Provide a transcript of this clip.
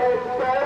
Let's go.